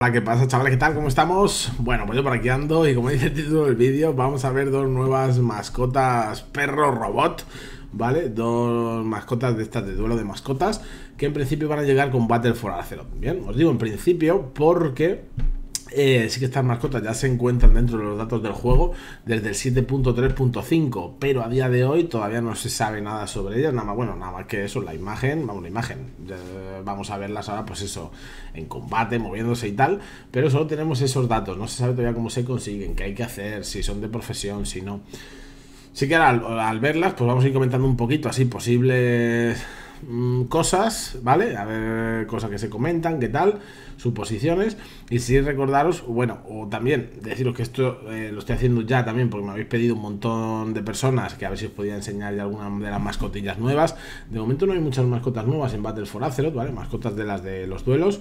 Hola, ¿qué pasa chavales? ¿Qué tal? ¿Cómo estamos? Bueno, pues yo por aquí ando y como dice el título del vídeo, vamos a ver dos nuevas mascotas perro robot, ¿vale? Dos mascotas de estas de duelo de mascotas que en principio van a llegar con Battle for Azeroth, ¿bien? Os digo en principio porque eh, sí que estas mascotas ya se encuentran dentro de los datos del juego desde el 7.3.5, pero a día de hoy todavía no se sabe nada sobre ellas, nada más, bueno, nada más que eso, la imagen, vamos, la imagen, vamos a verlas ahora, pues eso, en combate, moviéndose y tal, pero solo tenemos esos datos, no se sabe todavía cómo se consiguen, qué hay que hacer, si son de profesión, si no. Sí que ahora al verlas, pues vamos a ir comentando un poquito así posibles Mm, cosas, ¿vale? A ver, cosas que se comentan, qué tal, suposiciones. Y si recordaros, bueno, o también deciros que esto eh, lo estoy haciendo ya también porque me habéis pedido un montón de personas que a ver si os podía enseñar ya alguna de las mascotillas nuevas. De momento no hay muchas mascotas nuevas en Battle for Azeroth, ¿vale? Mascotas de las de los duelos.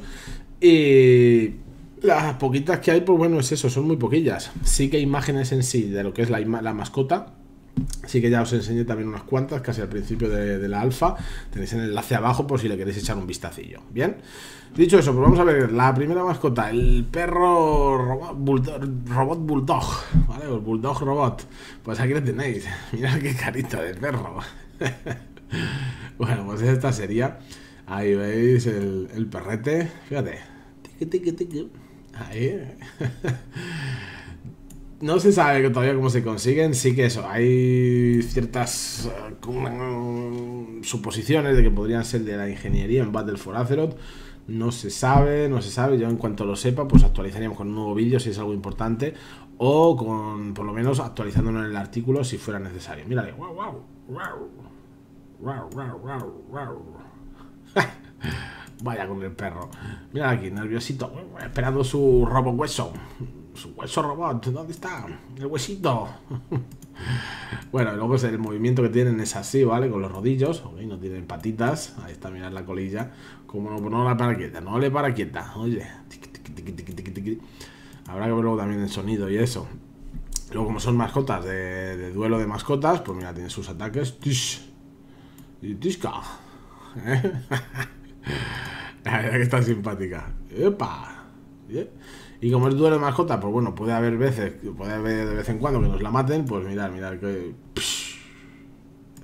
Y las poquitas que hay, pues bueno, es eso, son muy poquillas. Sí que hay imágenes en sí de lo que es la, la mascota Así que ya os enseñé también unas cuantas, casi al principio de, la alfa. Tenéis el enlace abajo por si le queréis echar un vistacillo. Bien, dicho eso, pues vamos a ver la primera mascota, el perro robot bulldog, ¿vale? El bulldog robot. Pues aquí lo tenéis. Mirad qué carita de perro. bueno, pues esta sería. Ahí veis el, el perrete. Fíjate. Ahí. no se sabe todavía cómo se consiguen, sí que eso, hay ciertas uh, suposiciones de que podrían ser de la ingeniería en Battle for Azeroth. No se sabe, no se sabe. Yo en cuanto lo sepa, pues actualizaríamos con un nuevo vídeo si es algo importante. O con, por lo menos, actualizándolo en el artículo si fuera necesario. Mírale, wow, wow, wow. Wow, wow, wow, wow. Vaya con el perro. Mira aquí, nerviosito, esperando su robo hueso. Su hueso robot, ¿dónde está? El huesito. bueno, luego es el movimiento que tienen es así, ¿vale? Con los rodillos, No tienen patitas. Ahí está, mirad la colilla. Como no, no la para quieta, no le para quieta. Oye. Habrá que ver luego también el sonido y eso. Luego, como son mascotas de, duelo de mascotas, pues mira, tiene sus ataques. Tish. Y tishka. ¿Eh? La verdad que está simpática. ¡Epa! Y como es duelo de mascota, pues bueno, puede haber veces, puede haber de vez en cuando que nos la maten, pues mirad, mirad que.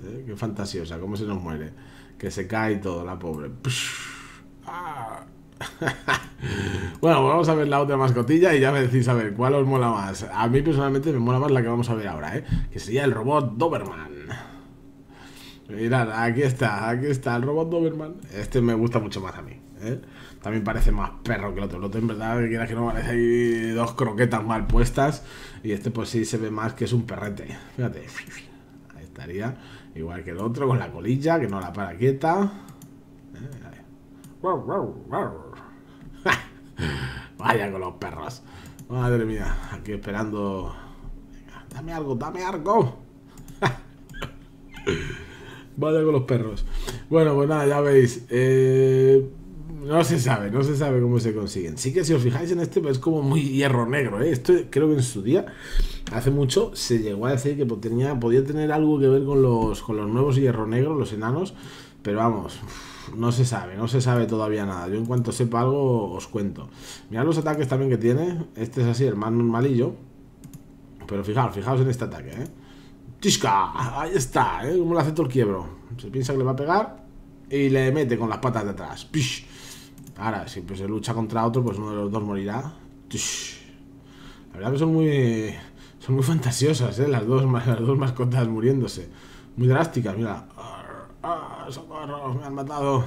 ¿Eh? Qué fantasiosa, cómo se nos muere. Que se cae todo, la pobre. Ah. bueno, pues vamos a ver la otra mascotilla y ya me decís a ver cuál os mola más. A mí personalmente me mola más la que vamos a ver ahora, ¿eh? Que sería el robot Doberman. Mirad, aquí está, aquí está el robot Doberman. Este me gusta mucho más a mí. ¿Eh? También parece más perro que el otro. El otro en verdad, que quieras que no, parece ahí dos croquetas mal puestas. Y este pues sí se ve más que es un perrete. Fíjate. Ahí estaría. Igual que el otro, con la colilla, que no la para quieta. ¿Eh? Vaya con los perros. Madre mía, aquí esperando. Dame algo, dame algo. Vaya con los perros. Bueno, pues nada, ya veis. Eh, no se sabe, no se sabe cómo se consiguen. Sí que si os fijáis en este, es como muy hierro negro. ¿eh? Esto creo que en su día, hace mucho, se llegó a decir que podía tener algo que ver con los, con los nuevos hierro negro, los enanos. Pero vamos, no se sabe, no se sabe todavía nada. Yo en cuanto sepa algo, os cuento. Mirad los ataques también que tiene. Este es así, el más normalillo. Pero fijaos, fijaos en este ataque, ¿eh? ¡Tishka! Ahí está, ¿eh? Como le hace todo el quiebro. Se piensa que le va a pegar y le mete con las patas de atrás. ¡Pish! Ahora, si pues se lucha contra otro, pues uno de los dos morirá. La verdad que son muy. Son muy fantasiosas, ¿eh? Las dos, las dos mascotas muriéndose. Muy drásticas, mira. ¡Ah, socorro! ¡Me han matado!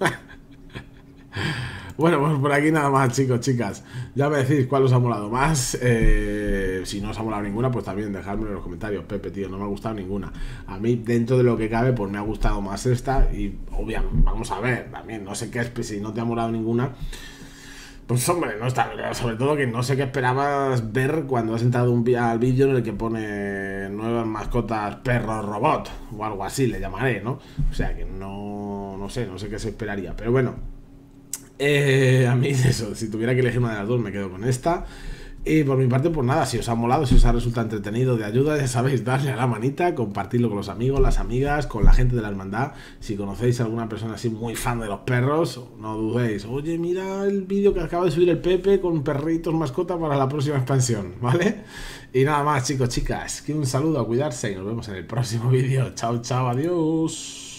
Bueno, pues por aquí nada más, chicos, chicas. Ya me decís cuál os ha molado más. Eh, si no os ha molado ninguna, pues también dejadme en los comentarios. Pepe, tío, no me ha gustado ninguna. A mí, dentro de lo que cabe, pues me ha gustado más esta. Y obviamente, vamos a ver, también, no sé qué es, si no te ha molado ninguna. Pues hombre, no está, sobre todo que no sé qué esperabas ver cuando has entrado un al vídeo en el que pone nuevas mascotas perro robot o algo así, le llamaré, ¿no? O sea que no, no sé, no sé qué se esperaría. Pero bueno, eh, a mí eso, si tuviera que elegir una de las dos me quedo con esta. Y por mi parte, pues nada, si os ha molado, si os ha resultado entretenido, de ayuda, ya sabéis, darle a la manita, compartirlo con los amigos, las amigas, con la gente de la hermandad. Si conocéis a alguna persona así muy fan de los perros, no dudéis. Oye, mira el vídeo que acaba de subir el Pepe con perritos mascota para la próxima expansión, ¿vale? Y nada más, chicos, chicas, que un saludo a cuidarse y nos vemos en el próximo vídeo. Chao, chao, adiós.